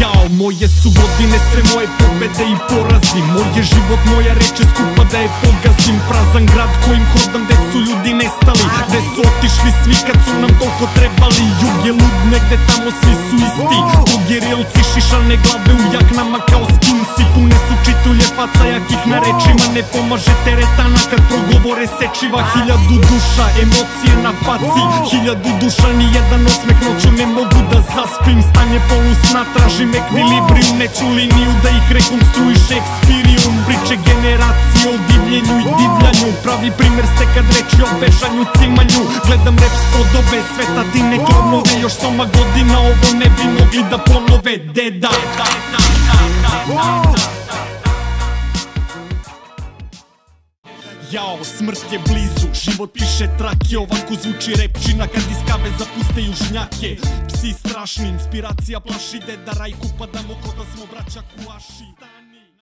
Jao, moje su godine, sve moje pobede i porazi. Moj je život, moja reč je skupa da je pogazim. Prazan grad kojim hodam, gde su ljudi nestali. Gde su otišli svi kad su nam toliko trebali. Jug je lud, negde tamo svi su isti. Ugerilci, šišane glave u jaknama паца ја кихна речима Не помаже теретана кад проговоре сечива. Хиљаду душа, емоција на паци Хиљаду душа, ни еден осмех ноќу не могу да заспим. Стање полусна, тражим еквилибриум Не чули ни да их реконструиш експириум приче генерација од дивљењу и дивљању Прави пример сте кад речи о бешању цимању. Гледам реп сподобе, света ти не клонове Још сома година, ово не би могли да понове Деда, деда, деда. Jao, smrt je blizu, život piše trake Ovako zvuči repčina kad iz kave zapuste južnjake Psi strašni, inspiracija plaši Deda Rajku pa da ko da smo braća kuaši